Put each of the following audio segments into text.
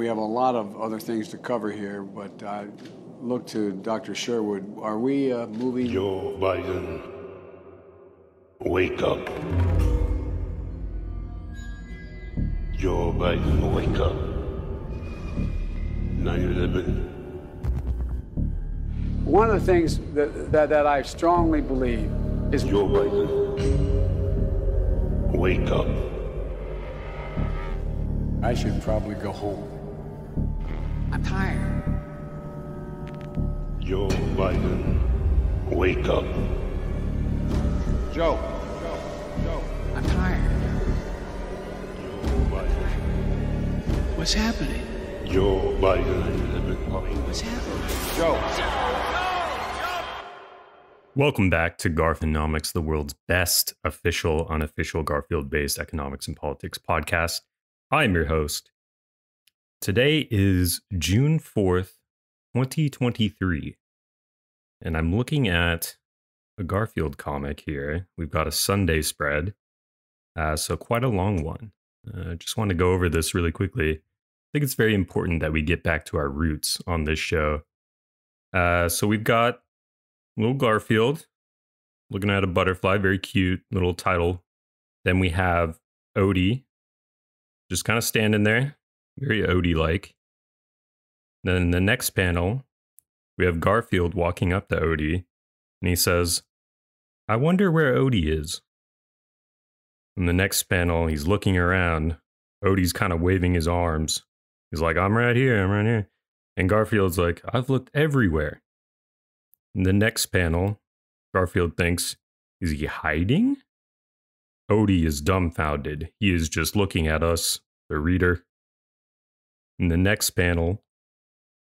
We have a lot of other things to cover here, but I look to Dr. Sherwood. Are we uh, moving? Joe Biden, wake up. Joe Biden, wake up. 9 11. One of the things that, that, that I strongly believe is Joe Biden, wake up. I should probably go home. I'm tired. Joe Biden, wake up. Joe. Joe. Joe. I'm tired. Joe Biden, What's happening? Joe Biden, What's happening? Joe. Welcome back to Garfonomics, the world's best official, unofficial Garfield based economics and politics podcast. I'm your host. Today is June 4th, 2023. And I'm looking at a Garfield comic here. We've got a Sunday spread, uh, so quite a long one. I uh, just want to go over this really quickly. I think it's very important that we get back to our roots on this show. Uh, so we've got little Garfield looking at a butterfly, very cute little title. Then we have Odie just kind of standing there, very Odie like. Then the next panel, we have Garfield walking up to Odie and he says, I wonder where Odie is. In the next panel, he's looking around. Odie's kind of waving his arms. He's like, I'm right here, I'm right here. And Garfield's like, I've looked everywhere. In the next panel, Garfield thinks, is he hiding? Odie is dumbfounded. He is just looking at us, the reader. In the next panel,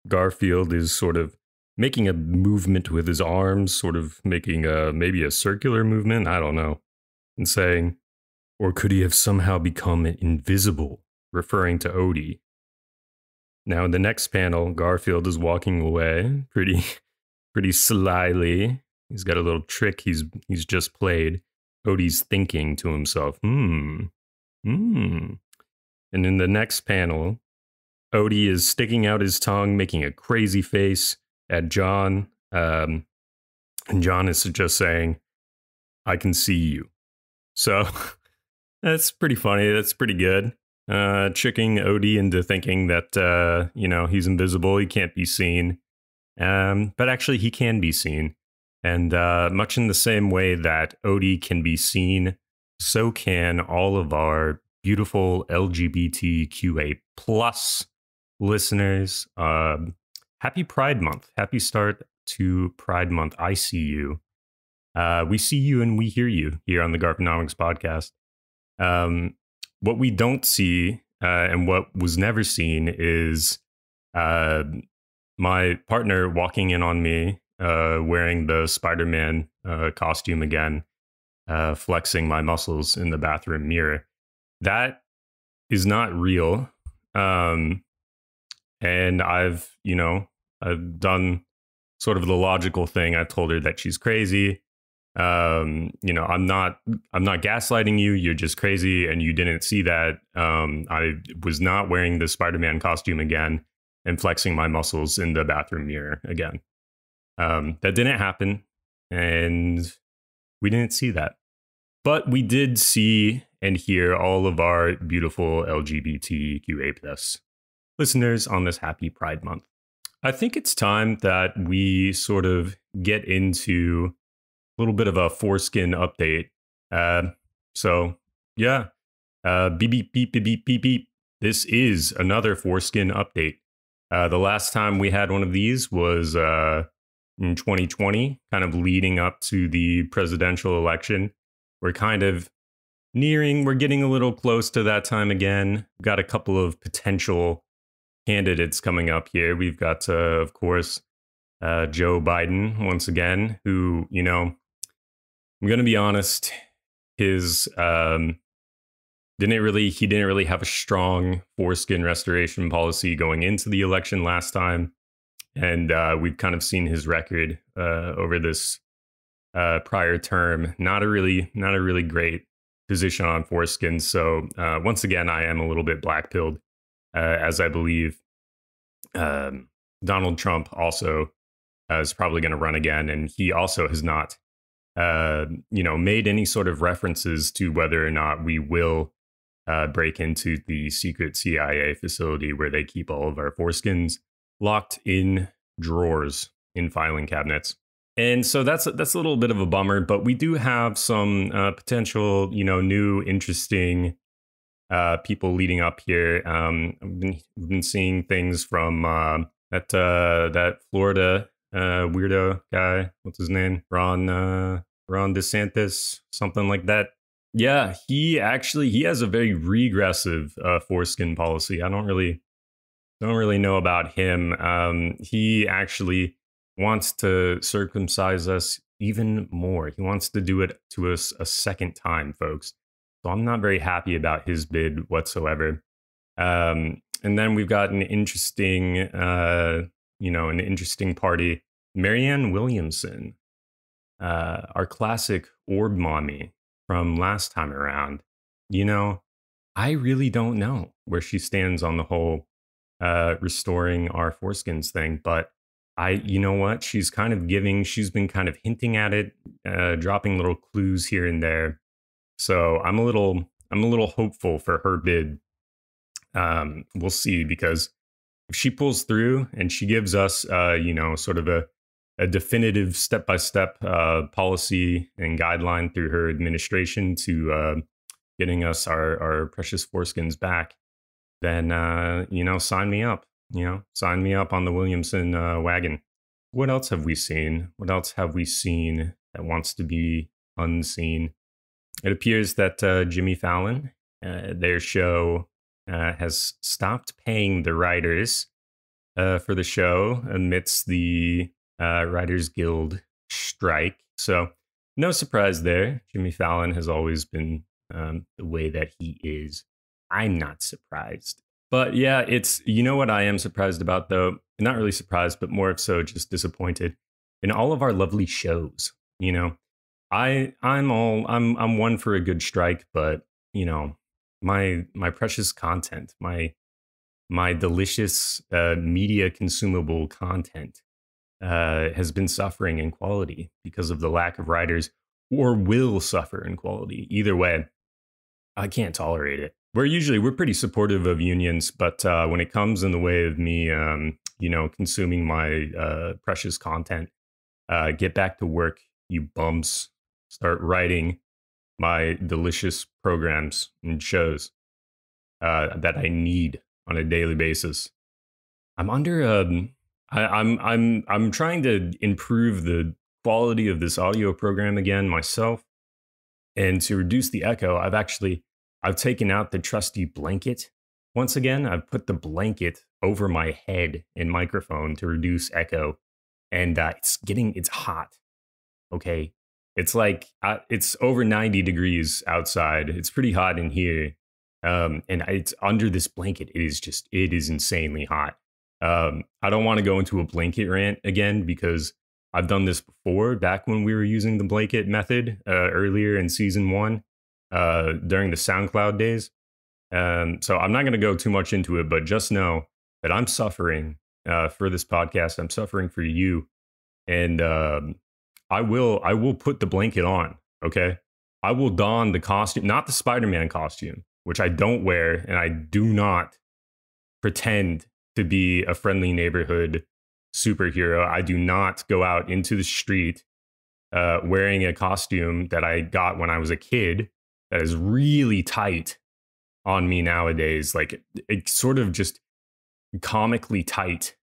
Garfield is sort of making a movement with his arms, sort of making a maybe a circular movement, I don't know, and saying, or could he have somehow become invisible, referring to Odie? Now, in the next panel, Garfield is walking away, pretty pretty slyly. He's got a little trick he's he's just played. Odie's thinking to himself, hmm, hmm. And in the next panel, Odie is sticking out his tongue, making a crazy face at John. Um, and John is just saying, I can see you. So that's pretty funny. That's pretty good. Uh, tricking Odie into thinking that, uh, you know, he's invisible, he can't be seen. Um, but actually, he can be seen. And uh, much in the same way that Odie can be seen, so can all of our beautiful LGBTQA plus listeners. Um, happy Pride Month. Happy start to Pride Month. I see you. Uh, we see you and we hear you here on the Garfonomics podcast. Um, what we don't see uh, and what was never seen is uh, my partner walking in on me uh, wearing the Spider-Man uh, costume again, uh, flexing my muscles in the bathroom mirror. That is not real. Um, and I've, you know, I've done sort of the logical thing. I've told her that she's crazy. Um, you know, I'm not, I'm not gaslighting you. You're just crazy, and you didn't see that. Um, I was not wearing the Spider-Man costume again and flexing my muscles in the bathroom mirror again. Um, that didn't happen, and we didn't see that. But we did see and hear all of our beautiful LGBTQA plus listeners on this happy Pride Month. I think it's time that we sort of get into a little bit of a foreskin update. Uh, so, yeah, uh, beep, beep, beep, beep, beep, beep, beep. This is another foreskin update. Uh, the last time we had one of these was uh, in 2020, kind of leading up to the presidential election. We're kind of nearing, we're getting a little close to that time again. We've got a couple of potential candidates coming up here. We've got, uh, of course, uh, Joe Biden once again, who, you know, I'm going to be honest, his um, didn't really he didn't really have a strong foreskin restoration policy going into the election last time. And uh, we've kind of seen his record uh, over this uh, prior term. Not a really not a really great position on foreskin. So uh, once again i am a little bit black pilled uh, as i believe um, Donald Trump also uh, is probably going to run again, and he also has not, uh, you know, made any sort of references to whether or not we will uh, break into the secret CIA facility where they keep all of our foreskins locked in drawers in filing cabinets. And so that's that's a little bit of a bummer, but we do have some uh, potential, you know, new interesting uh, people leading up here. Um, I've been, been seeing things from uh, that uh, that Florida uh, weirdo guy. What's his name? Ron uh, Ron DeSantis, something like that. Yeah, he actually he has a very regressive uh, foreskin policy. I don't really don't really know about him. Um, he actually wants to circumcise us even more. He wants to do it to us a second time, folks. So I'm not very happy about his bid whatsoever. Um, and then we've got an interesting, uh, you know, an interesting party. Marianne Williamson, uh, our classic orb mommy from last time around. You know, I really don't know where she stands on the whole uh, restoring our foreskins thing, but I, you know what? She's kind of giving, she's been kind of hinting at it, uh, dropping little clues here and there. So I'm a little, I'm a little hopeful for her bid. Um, we'll see because if she pulls through and she gives us, uh, you know, sort of a, a definitive step by step policy and guideline through her administration to uh, getting us our, our precious foreskins back, then, uh, you know, sign me up you know, sign me up on the Williamson uh, wagon. What else have we seen? What else have we seen that wants to be unseen? It appears that uh, Jimmy Fallon, uh, their show, uh, has stopped paying the writers uh, for the show amidst the uh, Writers Guild strike. So, no surprise there. Jimmy Fallon has always been um, the way that he is. I'm not surprised. But yeah, it's you know what I am surprised about though. Not really surprised, but more so just disappointed in all of our lovely shows. You know, I I'm all I'm I'm one for a good strike, but you know, my my precious content, my my delicious uh, media consumable content uh, has been suffering in quality because of the lack of writers, or will suffer in quality. Either way, I can't tolerate it we're usually we're pretty supportive of unions, but uh, when it comes in the way of me, um, you know, consuming my uh, precious content, uh, get back to work, you bums. Start writing my delicious programs and shows uh, that I need on a daily basis. I'm under um, I'm I'm I'm trying to improve the quality of this audio program again myself, and to reduce the echo, I've actually I've taken out the trusty blanket. Once again, I've put the blanket over my head and microphone to reduce echo, and uh, it's getting it's hot. Okay, it's like uh, it's over 90 degrees outside. It's pretty hot in here, um, and it's under this blanket. It is just it is insanely hot. Um, I don't want to go into a blanket rant again because I've done this before back when we were using the blanket method uh, earlier in season one uh, during the SoundCloud days. Um, so I'm not going to go too much into it, but just know that I'm suffering uh, for this podcast. I'm suffering for you, and um, I will I will put the blanket on. Okay, I will don the costume, not the Spider-Man costume, which I don't wear, and I do not pretend to be a friendly neighborhood superhero. I do not go out into the street uh, wearing a costume that I got when I was a kid that is really tight on me nowadays. Like it's sort of just comically tight.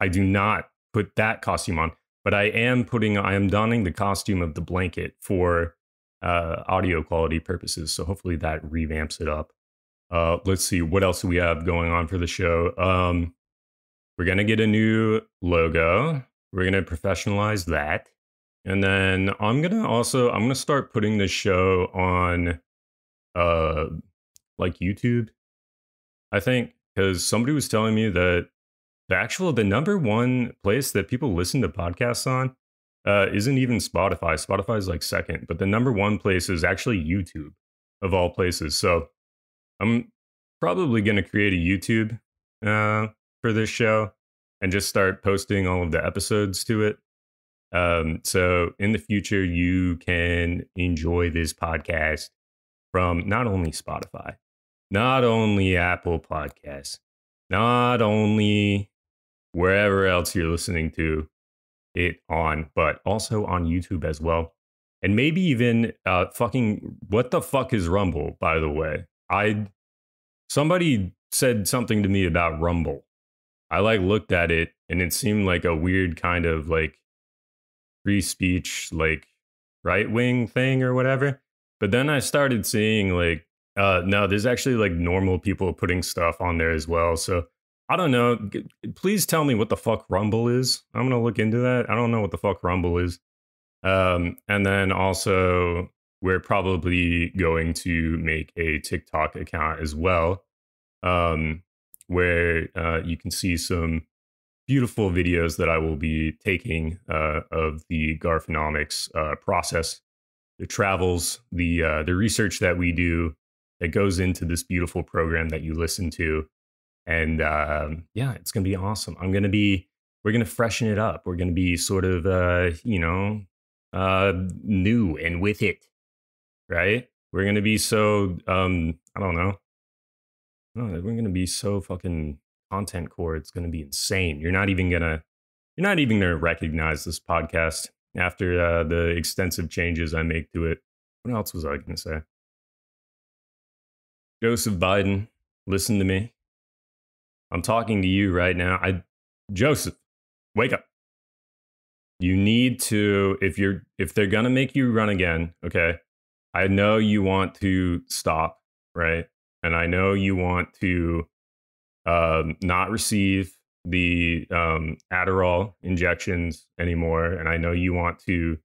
I do not put that costume on, but I am putting, I am donning the costume of the blanket for uh, audio quality purposes. So hopefully that revamps it up. Uh, let's see what else do we have going on for the show. Um, we're gonna get a new logo. We're gonna professionalize that. And then I'm gonna also I'm gonna start putting this show on uh like YouTube. I think because somebody was telling me that the actual the number one place that people listen to podcasts on uh isn't even Spotify. Spotify is like second, but the number one place is actually YouTube of all places. So I'm probably gonna create a YouTube uh for this show and just start posting all of the episodes to it. Um, so in the future, you can enjoy this podcast from not only Spotify, not only Apple Podcasts, not only wherever else you're listening to it on, but also on YouTube as well. And maybe even uh fucking what the fuck is Rumble, by the way? I somebody said something to me about Rumble. I like looked at it and it seemed like a weird kind of like free speech, like right wing thing or whatever. But then I started seeing like, uh, no, there's actually like normal people putting stuff on there as well. So I don't know. Please tell me what the fuck Rumble is. I'm gonna look into that. I don't know what the fuck Rumble is. Um, and then also we're probably going to make a TikTok account as well, um, where uh, you can see some beautiful videos that I will be taking uh, of the Garfonomics uh, process, the travels, the uh, the research that we do that goes into this beautiful program that you listen to, and um, yeah, it's gonna be awesome. I'm gonna be we're gonna freshen it up. We're gonna be sort of uh, you know uh, new and with it, right? We're gonna be so um, I don't know. No, we're gonna be so fucking content core. It's gonna be insane. You're not even gonna you're not even gonna recognize this podcast after uh, the extensive changes I make to it. What else was I gonna say? Joseph Biden, listen to me. I'm talking to you right now. I Joseph, wake up. You need to if you're if they're going to make you run again, okay? I know you want to stop, right? And I know you want to um, not receive the um, Adderall injections anymore. And I know you want to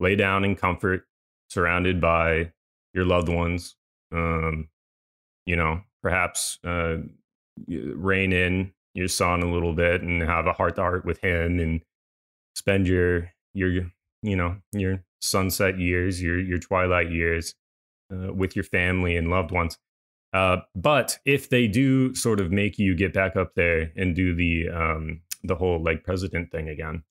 lay down in comfort, surrounded by your loved ones. Um, you know, perhaps uh, rein in your son a little bit and have a heart to heart with him and spend your your you know your sunset years, your your twilight years uh, with your family and loved ones. Uh, but if they do sort of make you get back up there and do the um, the whole like president thing again,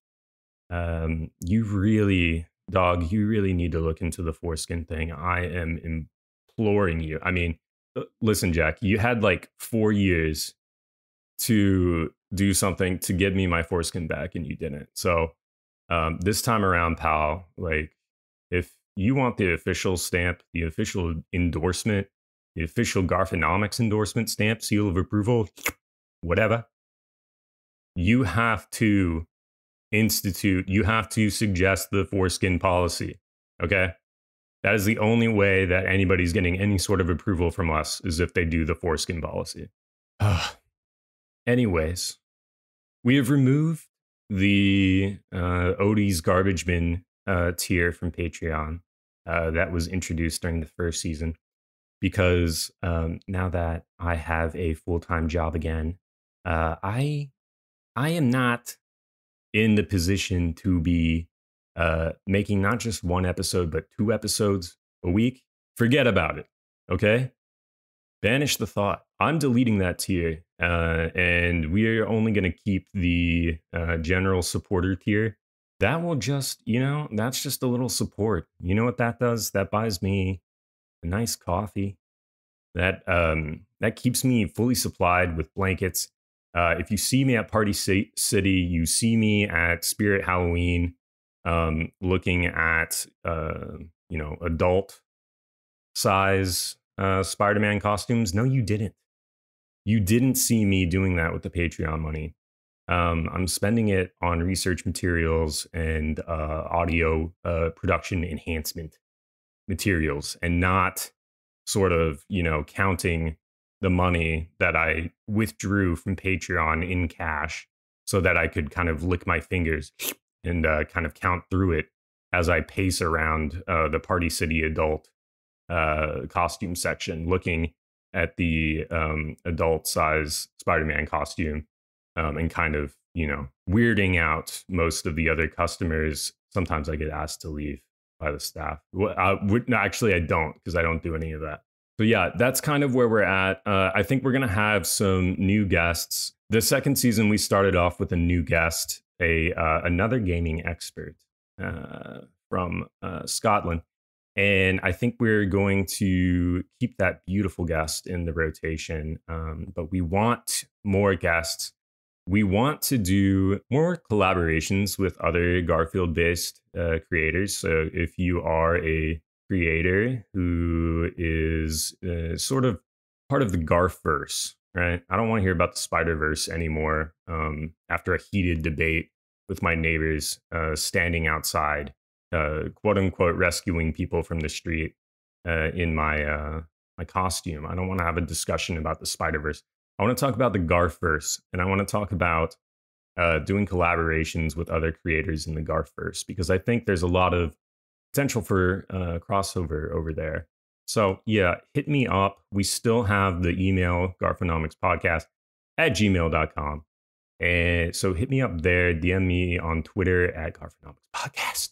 um, you really, dog, you really need to look into the foreskin thing. I am imploring you. I mean, listen, Jack, you had like four years to do something to give me my foreskin back, and you didn't. So um, this time around, pal, like if you want the official stamp, the official endorsement the official Garfonomics endorsement stamp, seal of approval, whatever. You have to institute, you have to suggest the foreskin policy. Okay. That is the only way that anybody's getting any sort of approval from us is if they do the foreskin policy. Anyways, we have removed the uh, Odie's garbage bin uh, tier from Patreon uh, that was introduced during the first season because um, now that I have a full time job again, uh, I I am not in the position to be uh, making not just one episode but two episodes a week. Forget about it. Okay, banish the thought. I'm deleting that tier, uh, and we are only going to keep the uh, general supporter tier. That will just, you know, that's just a little support. You know what that does? That buys me a nice coffee. That um, that keeps me fully supplied with blankets. Uh, if you see me at Party Ci- City, you see me at Spirit Halloween, um, looking at uh, you know adult size uh, Spider-Man costumes. No, you didn't. You didn't see me doing that with the Patreon money. Um, I'm spending it on research materials and uh, audio uh, production enhancement materials and not sort of, you know, counting the money that I withdrew from Patreon in cash so that I could kind of lick my fingers and uh, kind of count through it as I pace around uh, the Party City adult uh, costume section, looking at the um, adult size Spider Man costume um, and kind of, you know, weirding out most of the other customers. Sometimes I get asked to leave by the staff. Well, I would, actually, I don't because I don't do any of that. So yeah, that's kind of where we're at. Uh, I think we're gonna have some new guests the second season, we started off with a new guest, a uh, another gaming expert uh, from uh, Scotland, and I think we're going to keep that beautiful guest in the rotation. Um, but we want more guests. We want to do more collaborations with other Garfield-based uh, creators. So if you are a creator who is uh, sort of part of the Garfverse, right? I don't want to hear about the Spider Verse anymore. Um, after a heated debate with my neighbors, uh, standing outside, uh, quote unquote, rescuing people from the street uh, in my uh, my costume. I don't want to have a discussion about the Spider Verse. I want to talk about the Garfverse, and I want to talk about uh, doing collaborations with other creators in the Garfverse because I think there's a lot of potential for uh, crossover over there. So yeah, hit me up. We still have the email Garfonomics podcast at gmail.com. And so hit me up there, DM me on Twitter at Garfonomics podcast.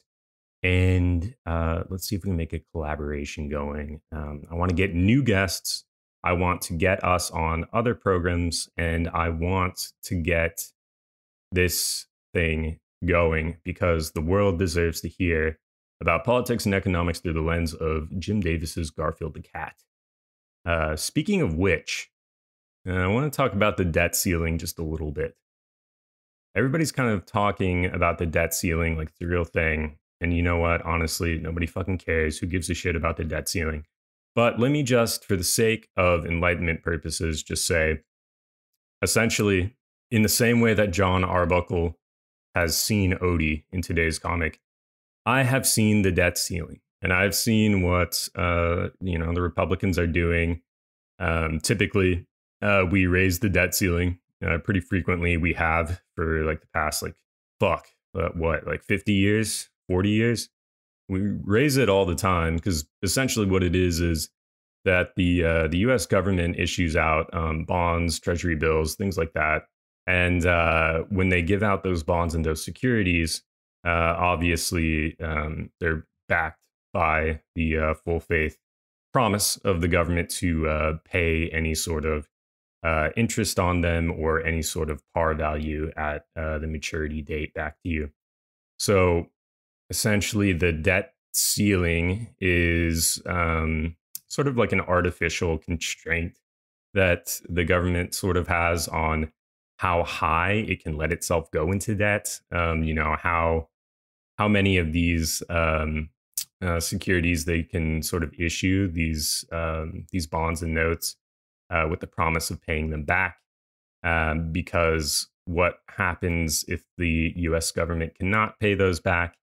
And uh, let's see if we can make a collaboration going. Um, I want to get new guests. I want to get us on other programs and I want to get this thing going because the world deserves to hear about politics and economics through the lens of Jim Davis's Garfield the Cat. Uh, speaking of which, uh, I want to talk about the debt ceiling just a little bit. Everybody's kind of talking about the debt ceiling like it's a real thing. And you know what? Honestly, nobody fucking cares. Who gives a shit about the debt ceiling? But let me just, for the sake of enlightenment purposes, just say essentially, in the same way that John Arbuckle has seen Odie in today's comic, I have seen the debt ceiling, and I've seen what uh, you know the Republicans are doing. Um, typically, uh, we raise the debt ceiling uh, pretty frequently. We have for like the past like fuck uh, what like fifty years, forty years. We raise it all the time because essentially what it is is that the uh, the U.S. government issues out um, bonds, treasury bills, things like that, and uh, when they give out those bonds and those securities, uh, obviously, um, they're backed by the uh, full faith promise of the government to uh, pay any sort of uh, interest on them or any sort of par value at uh, the maturity date back to you. So essentially, the debt ceiling is um, sort of like an artificial constraint that the government sort of has on how high it can let itself go into debt. Um, you know, how how many of these um, uh, securities they can sort of issue these um, these bonds and notes uh, with the promise of paying them back. Um, because what happens if the U.S. government cannot pay those back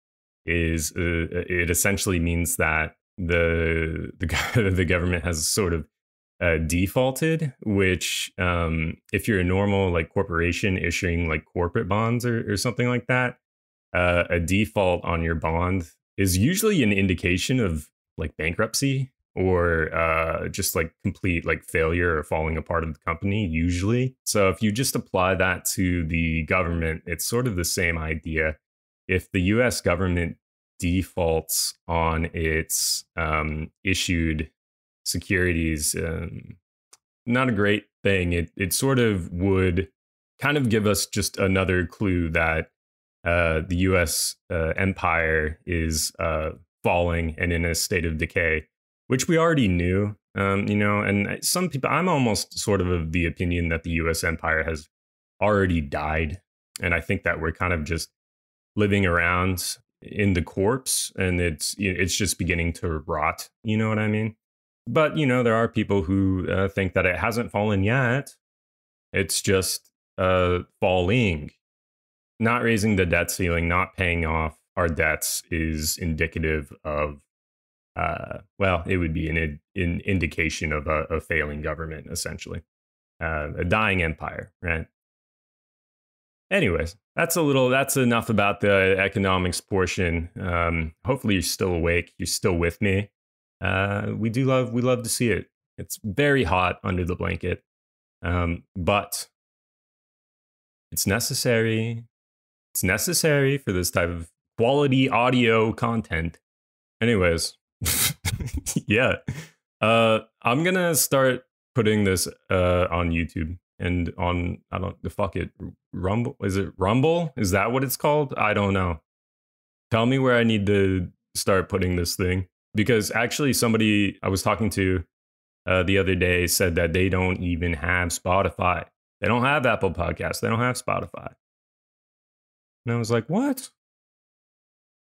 is uh, it essentially means that the the, the government has sort of uh, defaulted. Which, um, if you're a normal like corporation issuing like corporate bonds or, or something like that, uh, a default on your bond is usually an indication of like bankruptcy or uh, just like complete like failure or falling apart of the company usually. So if you just apply that to the government it's sort of the same idea. If the us government defaults on its um, issued securities um, not a great thing. It, it sort of would kind of give us just another clue that uh, the U.S. Uh, empire is uh, falling and in a state of decay, which we already knew. Um, you know, and some people, I'm almost sort of of the opinion that the U.S. empire has already died, and I think that we're kind of just living around in the corpse, and it's it's just beginning to rot. You know what I mean? But you know, there are people who uh, think that it hasn't fallen yet. It's just uh, falling not raising the debt ceiling, not paying off our debts is indicative of, uh, well, it would be an, an indication of a, a failing government, essentially, uh, a dying empire, right? Anyways, that's a little, that's enough about the economics portion. Um, hopefully, you're still awake, you're still with me. Uh, we do love, we love to see it. It's very hot under the blanket, um, but it's necessary it's necessary for this type of quality audio content. Anyways, yeah. Uh, I'm gonna start putting this uh, on YouTube and on I don't the fuck it Rumble is it Rumble? Is that what it's called? I don't know. Tell me where I need to start putting this thing because actually somebody I was talking to uh, the other day said that they don't even have Spotify. They don't have Apple Podcasts. They don't have Spotify. And I was like, what?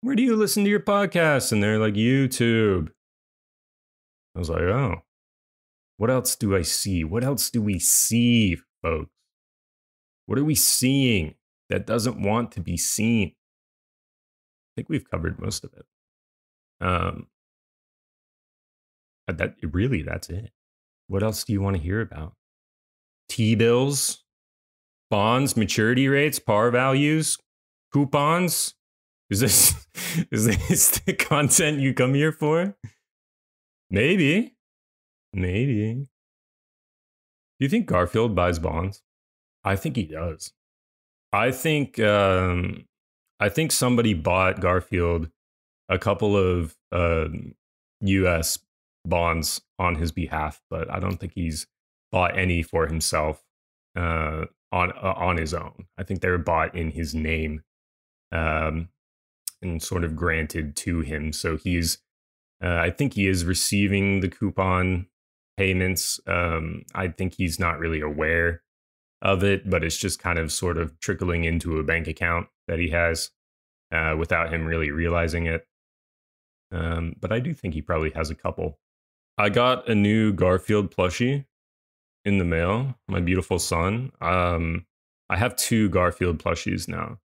Where do you listen to your podcasts? And they're like, YouTube. I was like, oh, what else do I see? What else do we see, folks? What are we seeing that doesn't want to be seen? I think we've covered most of it. Um, that really, that's it. What else do you want to hear about? T bills, bonds, maturity rates, par values, coupons. Is this is this the content you come here for? Maybe. Maybe. Do you think Garfield buys bonds? I think he does. I think um, I think somebody bought Garfield a couple of uh, U.S. bonds on his behalf, but I don't think he's bought any for himself uh, on uh, on his own. I think they were bought in his name um, and sort of granted to him. So he's uh, I think he is receiving the coupon payments. Um, I think he's not really aware of it, but it's just kind of sort of trickling into a bank account that he has uh, without him really realizing it. Um, but I do think he probably has a couple. I got a new Garfield plushie in the mail, my beautiful son. Um, I have two Garfield plushies now.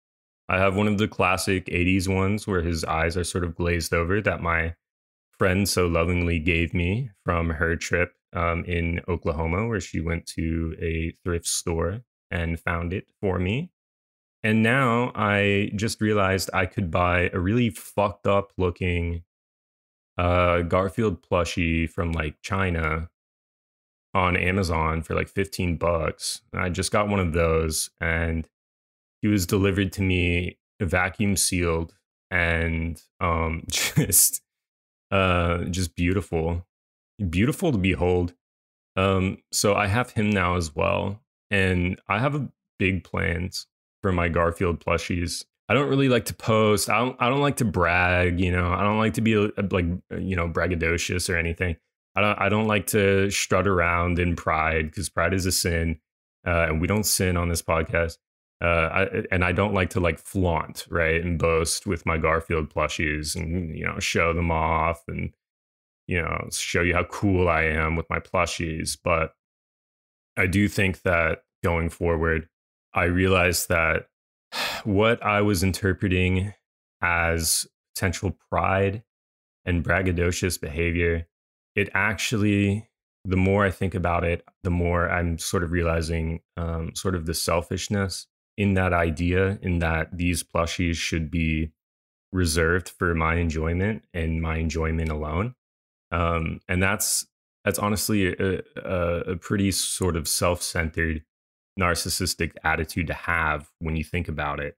I have one of the classic 80s ones where his eyes are sort of glazed over that my friend so lovingly gave me from her trip um, in Oklahoma, where she went to a thrift store and found it for me. And now I just realized I could buy a really fucked up looking uh, Garfield plushie from like China on Amazon for like 15 bucks. I just got one of those and he was delivered to me vacuum sealed and um, just uh, just beautiful, beautiful to behold. Um, so I have him now as well, and I have big plans for my Garfield plushies. I don't really like to post. I don't. I don't like to brag. You know, I don't like to be uh, like you know braggadocious or anything. I don't. I don't like to strut around in pride because pride is a sin, uh, and we don't sin on this podcast. Uh, I, and I don't like to like flaunt, right, and boast with my Garfield plushies and you know show them off and you know show you how cool I am with my plushies. But I do think that going forward, I realized that what I was interpreting as potential pride and braggadocious behavior, it actually, the more I think about it, the more I'm sort of realizing um, sort of the selfishness in that idea, in that these plushies should be reserved for my enjoyment and my enjoyment alone. Um, and that's that's honestly a, a, a pretty sort of self-centered, narcissistic attitude to have when you think about it.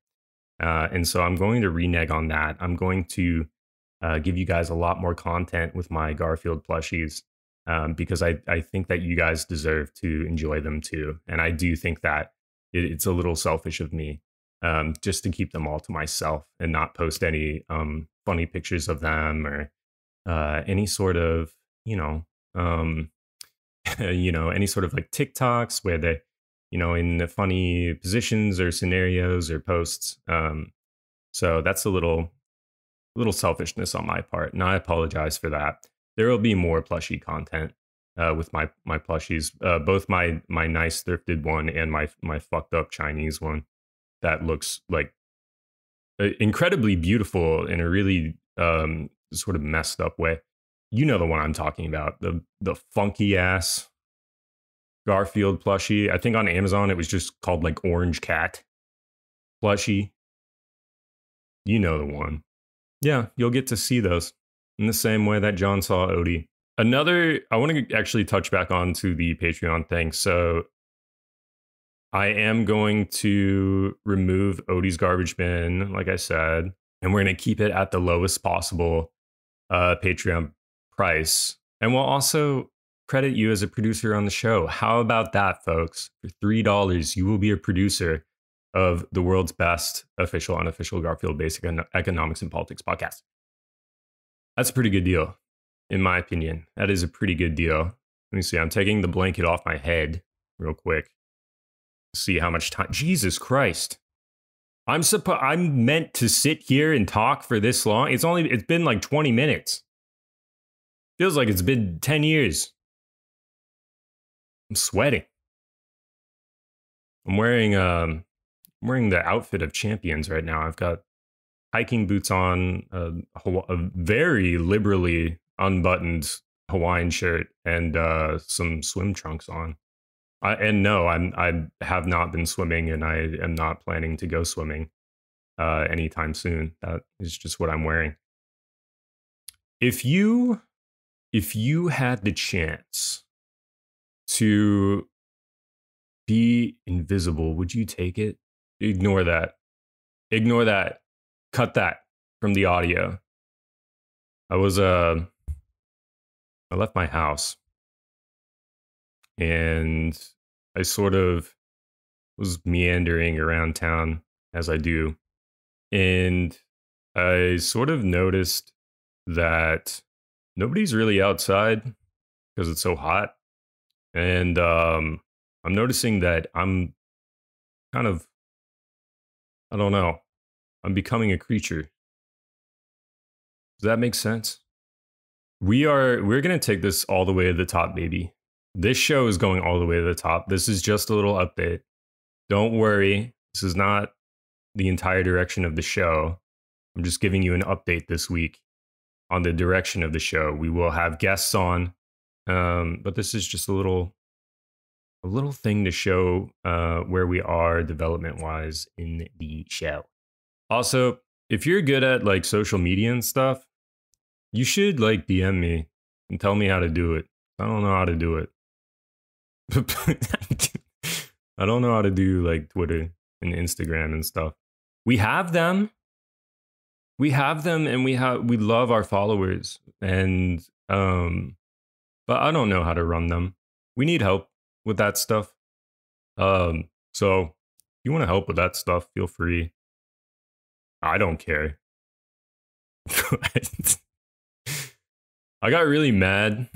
Uh, and so I'm going to renege on that. I'm going to uh, give you guys a lot more content with my Garfield plushies um, because I, I think that you guys deserve to enjoy them too. And I do think that it, it's a little selfish of me um, just to keep them all to myself and not post any um, funny pictures of them or uh, any sort of you know um, you know any sort of like TikToks where they you know in the funny positions or scenarios or posts. Um, so that's a little little selfishness on my part, and I apologize for that. There will be more plushy content uh, with my my plushies, uh, both my my nice thrifted one and my my fucked up Chinese one that looks like incredibly beautiful in a really um, sort of messed up way. You know the one I'm talking about the the funky ass Garfield plushie. I think on Amazon it was just called like Orange Cat plushie. You know the one. Yeah, you'll get to see those in the same way that John saw Odie another i want to actually touch back on to the patreon thing so i am going to remove odie's garbage bin like i said and we're going to keep it at the lowest possible uh, patreon price and we'll also credit you as a producer on the show. How about that, folks? For $3, you will be a producer of the world's best official, unofficial Garfield Basic Economics and Politics podcast. That's a pretty good deal, in my opinion. That is a pretty good deal. Let me see. I'm taking the blanket off my head real quick. See how much time. Jesus Christ. I'm supposed I'm meant to sit here and talk for this long. It's only it's been like 20 minutes. Feels like it's been 10 years. I'm sweating. I'm wearing um I'm wearing the outfit of champions right now. I've got hiking boots on, a, a very liberally unbuttoned Hawaiian shirt, and uh, some swim trunks on. I, and no, I'm I have not been swimming, and I am not planning to go swimming uh, anytime soon. That is just what I'm wearing. If you if you had the chance to be invisible, would you take it? Ignore that. Ignore that. Cut that from the audio. I was uh I left my house and I sort of was meandering around town as I do. And I sort of noticed that nobody's really outside because it's so hot. And um, I'm noticing that I'm kind of, I don't know, I'm becoming a creature. Does that make sense? We are, we're going to take this all the way to the top, baby. This show is going all the way to the top. This is just a little update. Don't worry. This is not the entire direction of the show. I'm just giving you an update this week on the direction of the show. We will have guests on, um, but this is just a little a little thing to show uh, where we are development wise in the show. Also, if you're good at like social media and stuff, you should like DM me and tell me how to do it. I don't know how to do it. I don't know how to do like Twitter and Instagram and stuff. We have them. We have them and we have we love our followers and um but I don't know how to run them. We need help with that stuff. Um so if you want to help with that stuff, feel free. I don't care. I got really mad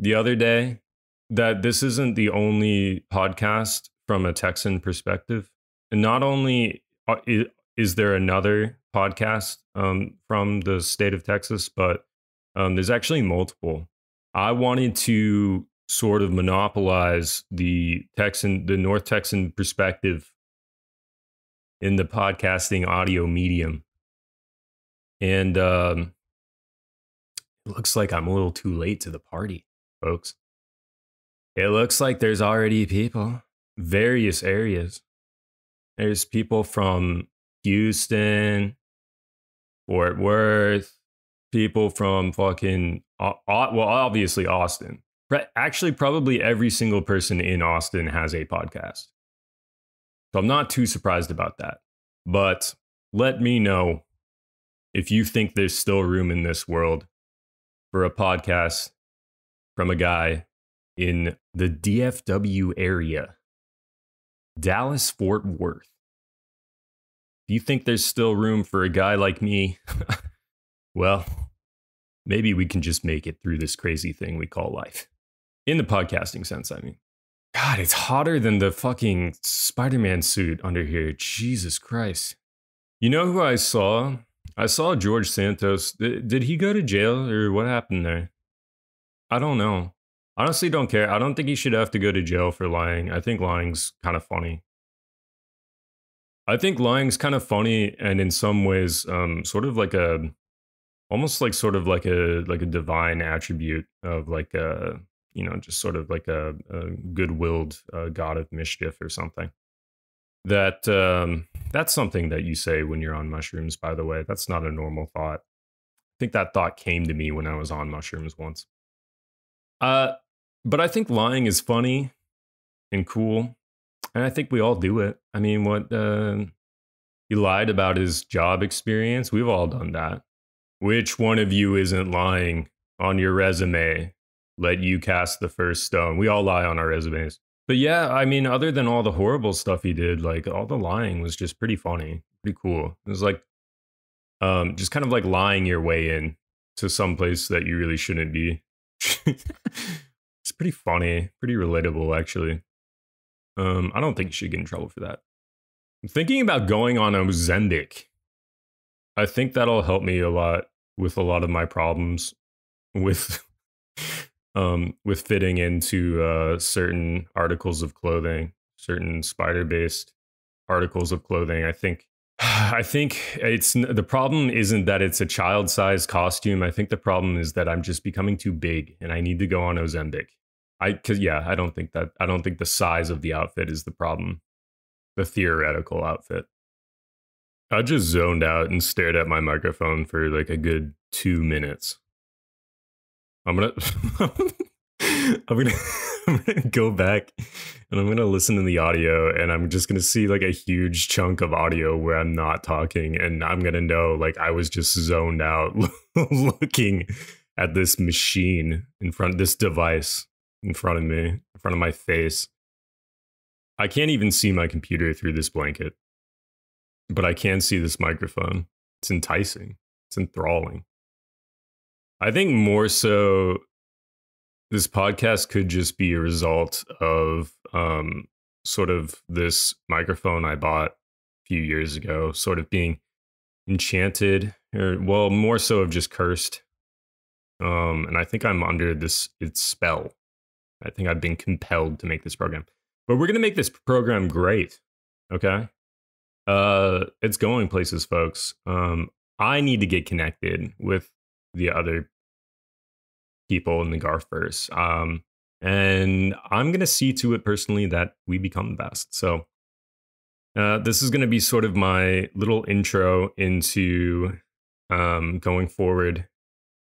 the other day that this isn't the only podcast from a Texan perspective. And not only uh, is there another podcast um, from the state of Texas, but um, there's actually multiple. I wanted to sort of monopolize the Texan, the North Texan perspective in the podcasting audio medium. And um, looks like I'm a little too late to the party, folks. It looks like there's already people, various areas. There's people from Houston, Fort Worth, people from fucking, well, obviously Austin. Actually, probably every single person in Austin has a podcast. So I'm not too surprised about that. But let me know if you think there's still room in this world for a podcast from a guy in the DFW area, Dallas Fort Worth. Do you think there's still room for a guy like me? well, maybe we can just make it through this crazy thing we call life. In the podcasting sense, I mean. God, it's hotter than the fucking Spider Man suit under here. Jesus Christ. You know who I saw? I saw George Santos. Did he go to jail or what happened there? I don't know. Honestly, don't care. I don't think he should have to go to jail for lying. I think lying's kind of funny. I think lying's kind of funny and in some ways um, sort of like a almost like sort of like a like a divine attribute of like a you know just sort of like a, a good-willed uh, god of mischief or something that um, that's something that you say when you're on mushrooms by the way that's not a normal thought i think that thought came to me when i was on mushrooms once uh, but i think lying is funny and cool and I think we all do it. I mean, what uh, he lied about his job experience. We've all done that. Which one of you isn't lying on your resume let you cast the first stone. We all lie on our resumes. But yeah, I mean, other than all the horrible stuff he did, like all the lying was just pretty funny, pretty cool. It was like, um, just kind of like lying your way in to some place that you really shouldn't be. it's pretty funny, pretty relatable, actually. Um, I don't think you should get in trouble for that. I'm thinking about going on Ozempic. I think that'll help me a lot with a lot of my problems with um with fitting into uh certain articles of clothing, certain spider-based articles of clothing. I think I think it's the problem isn't that it's a child-sized costume. I think the problem is that I'm just becoming too big and I need to go on Ozempic. I cuz yeah, I don't think that I don't think the size of the outfit is the problem. The theoretical outfit. I just zoned out and stared at my microphone for like a good 2 minutes. I'm gonna I'm gonna I'm gonna go back and I'm gonna listen to the audio and I'm just gonna see like a huge chunk of audio where I'm not talking and I'm gonna know like I was just zoned out looking at this machine in front this device in front of me, in front of my face. I can't even see my computer through this blanket. But I can see this microphone. It's enticing. It's enthralling. I think more so, this podcast could just be a result of um, sort of this microphone I bought a few years ago, sort of being enchanted, or well, more so of just cursed. Um, and I think I'm under this its spell. I think I've been compelled to make this program. But we're gonna make this program great. Okay. Uh it's going places, folks. Um, I need to get connected with the other people in the Garfverse. Um, and I'm going to see to it personally that we become the best. So, uh, this is going to be sort of my little intro into um, going forward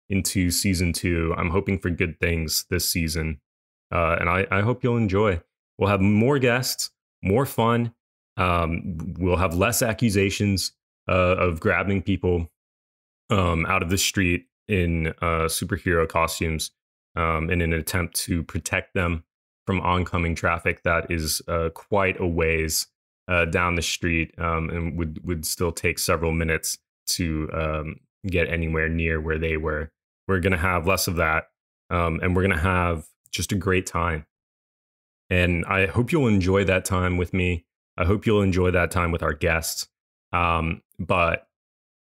into season two. I'm hoping for good things this season. Uh, and I, I hope you'll enjoy. We'll have more guests, more fun. Um, we'll have less accusations uh, of grabbing people um, out of the street in uh, superhero costumes um, in an attempt to protect them from oncoming traffic that is uh, quite a ways uh, down the street um, and would would still take several minutes to um, get anywhere near where they were. We're gonna have less of that, um, and we're gonna have just a great time. And I hope you'll enjoy that time with me. I hope you'll enjoy that time with our guests. Um, but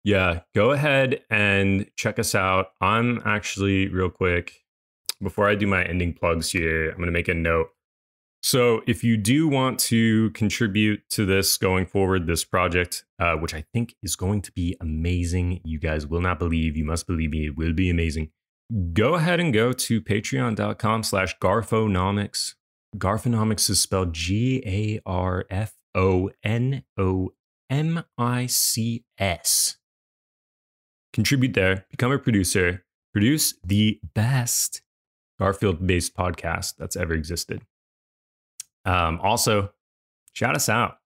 yeah, go ahead and check us out. I'm actually, real quick, before I do my ending plugs here, I'm going to make a note. So, if you do want to contribute to this going forward, this project, uh, which I think is going to be amazing, you guys will not believe, you must believe me, it will be amazing. Go ahead and go to patreon.com slash garfonomics. Garfonomics is spelled G contribute there, become a producer, produce the best Garfield based podcast that's ever existed. Um, also, shout us out,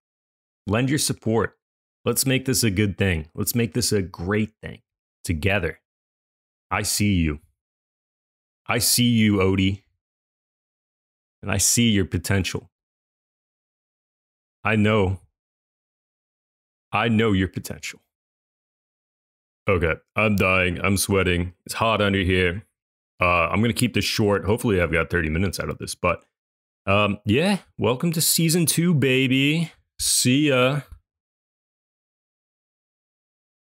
lend your support. Let's make this a good thing. Let's make this a great thing together. I see you. I see you, Odie. And I see your potential. I know. I know your potential. Okay, I'm dying. I'm sweating. It's hot under here. Uh, I'm gonna keep this short. Hopefully, I've got 30 minutes out of this. But um, yeah, welcome to season two, baby. See ya.